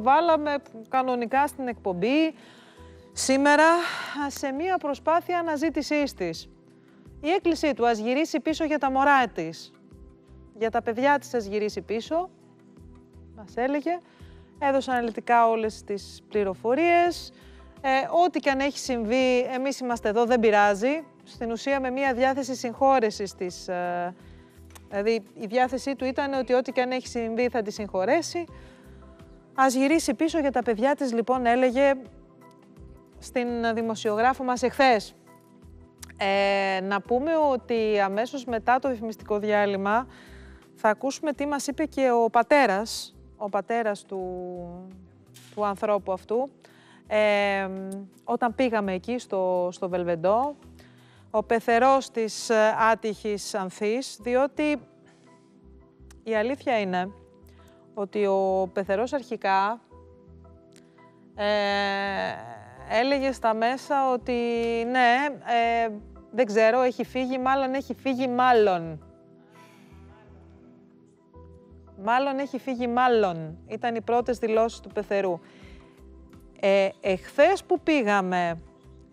βάλαμε κανονικά στην εκπομπή σήμερα σε μία προσπάθεια αναζήτησής της. Η έκκλησή του, ας γυρίσει πίσω για τα μωρά της. Για τα παιδιά της ας γυρίσει πίσω, μας έλεγε. Έδωσε αναλυτικά όλες τις πληροφορίες. Ε, ό,τι και αν έχει συμβεί, εμείς είμαστε εδώ, δεν πειράζει. Στην ουσία με μία διάθεση συγχώρεσης της. Ε, δηλαδή η διάθεσή του ήταν ότι ό,τι και αν έχει συμβεί θα τη συγχωρέσει. Ας γυρίσει πίσω για τα παιδιά της, λοιπόν, έλεγε στην δημοσιογράφο μας εχθές. Ε, να πούμε ότι αμέσως μετά το διαφημιστικό διάλειμμα θα ακούσουμε τι μας είπε και ο πατέρας, ο πατέρας του, του ανθρώπου αυτού, ε, όταν πήγαμε εκεί στο, στο Βελβεντό, ο πεθερός της άτυχης Ανθής, διότι η αλήθεια είναι ότι ο πεθερός αρχικά ε, έλεγε στα μέσα ότι ναι, ε, δεν ξέρω, έχει φύγει, μάλλον έχει φύγει μάλλον. Μάλλον έχει φύγει μάλλον. Ήταν οι πρώτες δηλώσεις του πεθερού. Ε, εχθές που πήγαμε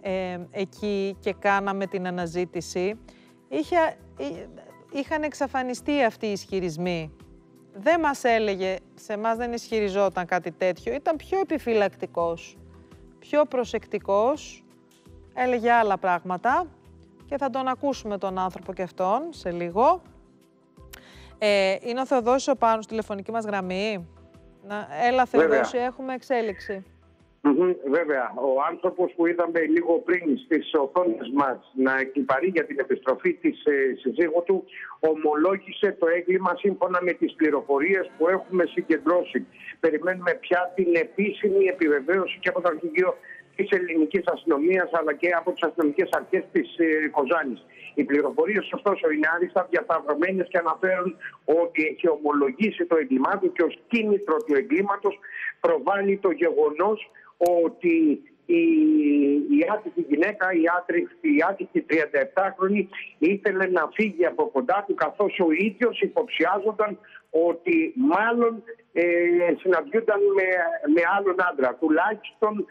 ε, εκεί και κάναμε την αναζήτηση, είχε, είχαν εξαφανιστεί αυτοί οι ισχυρισμοί δεν μας έλεγε, σε μας δεν ισχυριζόταν κάτι τέτοιο, ήταν πιο επιφυλακτικός, πιο προσεκτικός, έλεγε άλλα πράγματα και θα τον ακούσουμε τον άνθρωπο και αυτόν σε λίγο. Ε, είναι ο Θεοδόσης ο πάνω στη τηλεφωνική μας γραμμή. Να, έλα Θεοδόση, έχουμε εξέλιξη. Βέβαια, ο άνθρωπος που είδαμε λίγο πριν στις οθόνες μας να εκλυπαρεί για την επιστροφή της ε, συζύγου του ομολόγησε το έγκλημα σύμφωνα με τις πληροφορίες που έχουμε συγκεντρώσει. Περιμένουμε πια την επίσημη επιβεβαίωση και από το αρχηγείο της ελληνικής αστυνομίας αλλά και από τις αστυνομικές αρχές της ε, Κοζάνης. Οι πληροφορίες, ωστόσο, είναι άριστα διασταυρωμένες και αναφέρουν ότι έχει ομολογήσει το έγκλημά του και ως κίνητρο του εγκλήματος προβάλλει το γεγονός ότι η, η άτυχη γυναίκα, η, άτρικη, η άτυχη 37χρονη ήθελε να φύγει από κοντά του καθώς ο ίδιος υποψιάζονταν ότι μάλλον ε, συναντιόταν με, με άλλον άντρα. Τουλάχιστον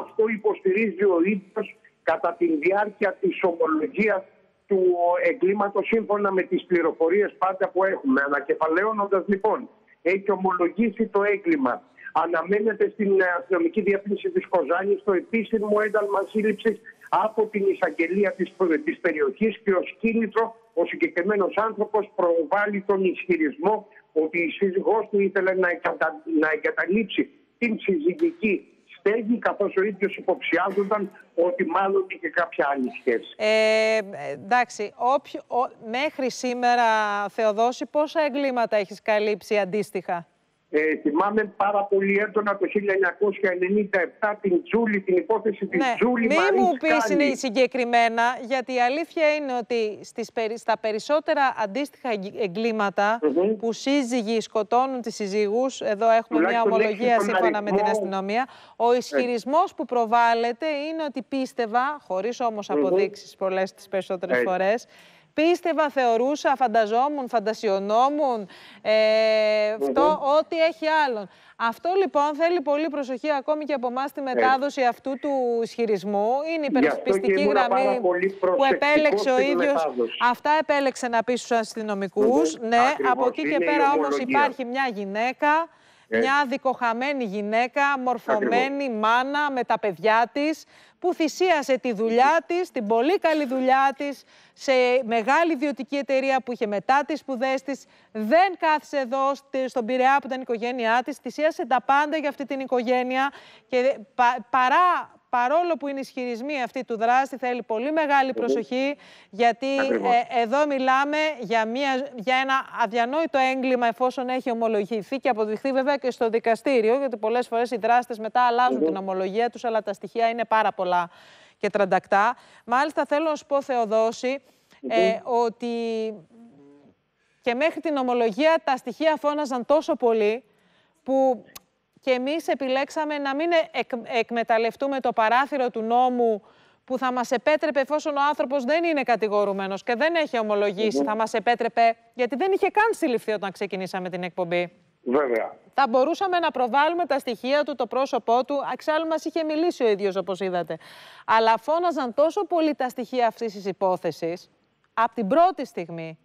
αυτό υποστηρίζει ο ίδιος κατά τη διάρκεια της ομολογίας του εγκλήματος σύμφωνα με τις πληροφορίες πάντα που έχουμε. Ανακεφαλαίωνοντας λοιπόν, έχει ομολογήσει το έγκλημα αναμένεται στην αστυνομική διεύθυνση της Κοζάνης το επίσημο ένταλμα σύλληψης από την εισαγγελία της, της περιοχής και ως κίνητρο ο συγκεκριμένος άνθρωπος προβάλλει τον ισχυρισμό ότι η σύζυγός του ήθελε να, να εγκαταλείψει την συζυγική στέγη καθώς ο ίδιος υποψιάζονταν ότι μάλλον είχε κάποια άλλη σχέση. Ε, εντάξει, όποιο, μέχρι σήμερα Θεοδόση πόσα εγκλήματα έχεις καλύψει αντίστοιχα; Ε, θυμάμαι πάρα πολύ έντονα το 1997 την Τζούλη, την υπόθεση της ναι, Τζούλη Μην μου πεις είναι συγκεκριμένα, γιατί η αλήθεια είναι ότι στις, στα περισσότερα αντίστοιχα εγκλήματα που σύζυγοι σκοτώνουν τις συζύγους, εδώ έχουμε μια ομολογία σύμφωνα με την αστυνομία, ο ισχυρισμός που προβάλλεται είναι ότι πίστευα, χωρίς όμως αποδείξεις πολλές τις περισσότερες φορές, πίστευα, θεωρούσα, φανταζόμουν, φαντασιωνόμουν, ε, αυτό, ό,τι έχει άλλον. Αυτό λοιπόν θέλει πολύ προσοχή ακόμη και από εμάς τη μετάδοση αυτού του ισχυρισμού. Είναι η υπερασπιστική γραμμή που επέλεξε ο ίδιος. Αυτά επέλεξε να πει στους αστυνομικούς. Ναι, από εκεί και πέρα όμως υπάρχει μια γυναίκα. Μια δικοχαμένη γυναίκα, μορφωμένη μάνα με τα παιδιά της, που θυσίασε τη δουλειά της, την πολύ καλή δουλειά της, σε μεγάλη ιδιωτική εταιρεία που είχε μετά τις σπουδές της, δεν κάθισε εδώ στον Πειραιά που ήταν η οικογένειά της, θυσίασε τα πάντα για αυτή την οικογένεια και παρά παρόλο που είναι ισχυρισμοί αυτή του δράστη, θέλει πολύ μεγάλη προσοχή, γιατί ε, εδώ μιλάμε για, μια, για ένα αδιανόητο έγκλημα εφόσον έχει ομολογηθεί και αποδειχθεί βέβαια και στο δικαστήριο, γιατί πολλές φορές οι δράστες μετά αλλάζουν την ομολογία τους, αλλά τα στοιχεία είναι πάρα πολλά και τραντακτά. Μάλιστα θέλω να σου πω, Θεοδόση, ε, ότι και μέχρι την ομολογία τα στοιχεία φώναζαν τόσο πολύ που και εμείς επιλέξαμε να μην εκμεταλλευτούμε το παράθυρο του νόμου που θα μας επέτρεπε εφόσον ο άνθρωπος δεν είναι κατηγορούμενος και δεν έχει θα μας επέτρεπε, γιατί δεν είχε καν συλληφθεί όταν ξεκινήσαμε την εκπομπή. Βέβαια. Θα μπορούσαμε να προβάλλουμε τα στοιχεία του, το πρόσωπό του. Εξάλλου μας είχε μιλήσει ο ίδιος όπως είδατε. Αλλά φώναζαν τόσο πολύ τα στοιχεία αυτής της υπόθεσης από την πρώτη στιγμή.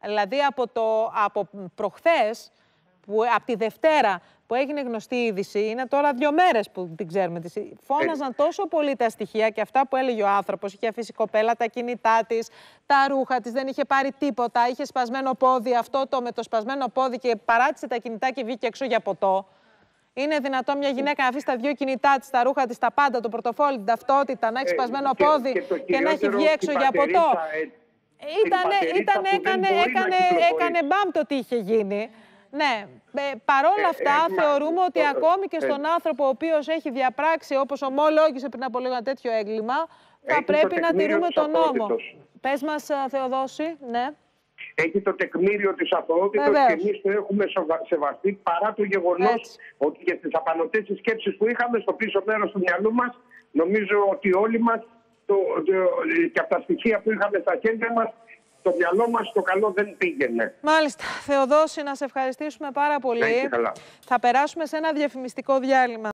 Δηλαδή από, το, από προχθές, που, από τη Δευτέρα που έγινε γνωστή η είδηση, είναι τώρα δύο μέρες που την ξέρουμε. Φώναζαν τόσο πολύ τα στοιχεία και αυτά που έλεγε ο άνθρωπος. Είχε αφήσει κοπέλα τα κινητά της, τα ρούχα της, δεν είχε πάρει τίποτα, είχε σπασμένο πόδι, αυτό το με το σπασμένο πόδι και παράτησε τα κινητά και βγήκε έξω για ποτό. Είναι δυνατό μια γυναίκα να αφήσει τα δύο κινητά της, τα ρούχα της, τα πάντα, το πορτοφόλι, την ταυτότητα, να έχει ε, σπασμένο πόδι και, να έχει βγει έξω για ποτό. Ε, ήτανε, ήτανε, έκανε, έκανε, έκανε μπαμ το τι είχε γίνει. Ναι, ε, παρόλα ε, αυτά ε, θεωρούμε ότι ακόμη και στον άνθρωπο ο οποίος έχει διαπράξει όπως ομολόγησε πριν από λίγο ένα τέτοιο έγκλημα θα πρέπει να τηρούμε τον νόμο. Πες μας Θεοδόση, ναι. Έχει το τεκμήριο της αθωότητας και εμείς το έχουμε σεβαστεί παρά το γεγονός ότι και στις απανοτές σκέψεις που είχαμε στο πίσω μέρος του μυαλού μας νομίζω ότι όλοι μας το, το, και από τα στοιχεία που είχαμε στα χέρια μας το μυαλό μας το καλό δεν πήγαινε. Μάλιστα. Θεοδόση, να σε ευχαριστήσουμε πάρα πολύ. Θα περάσουμε σε ένα διαφημιστικό διάλειμμα.